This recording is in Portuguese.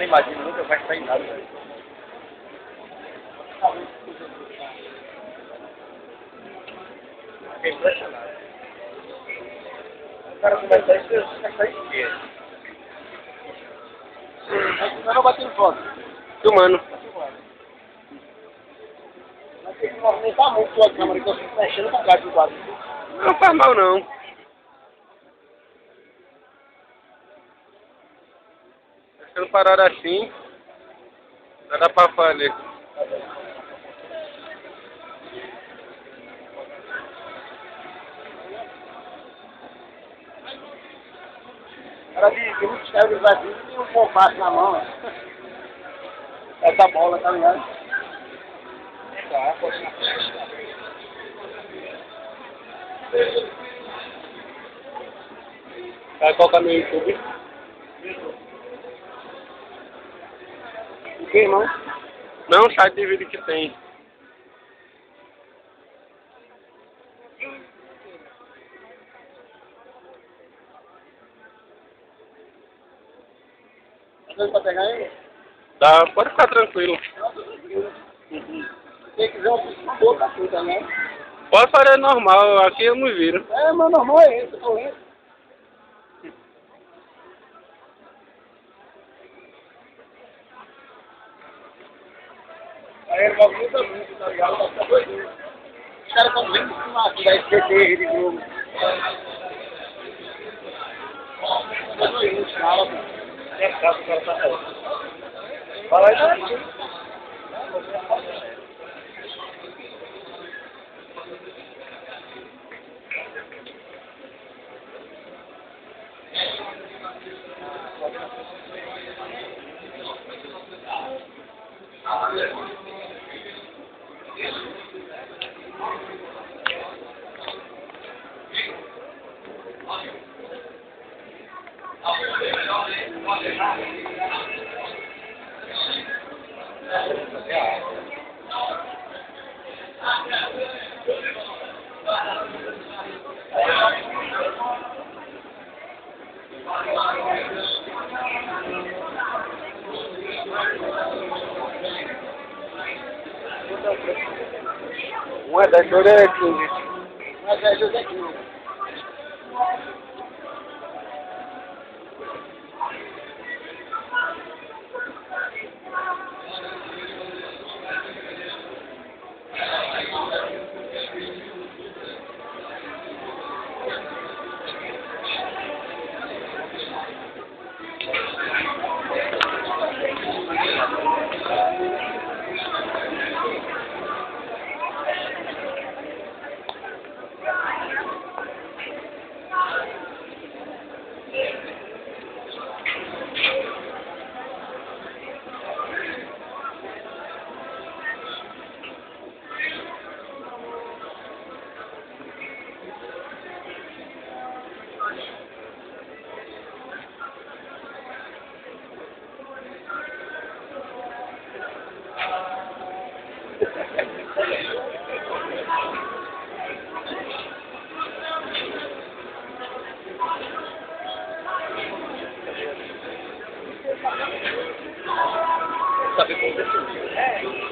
cara imagina, nunca vai sair nada, velho. Fiquei impressionado. O cara começa a isso, você vai sair de quê? Eu não em foto. Filmando. Mas tem que movimentar muito sua câmera, que eu fico mexendo com o gato do quadro. Não faz mal não. Ficando parado assim, já dá pra fazer. Era de de muitos caras do Brasil que tem um compasso na mão. ó. Essa bola, tá ligado? Tá, pode. Vai colocar no YouTube. Que, irmão? Não, site de vídeo que tem. Tá dando pra pegar ele? Dá, pode ficar tranquilo. Se você quiser uma piscina boa pra tu também. Pode fazer normal, aqui eu não viro. É, mas normal é esse, eu tô Aí ele movimenta muito, tá ligado? Vai ficar doidinho. Os caras estão vendo em cima aqui da SBT, Rede Globo. Tá os caras. É caso o cara tá falando. Fala aí, gente. Uma das Yeah. É 15. Mas é Saber como é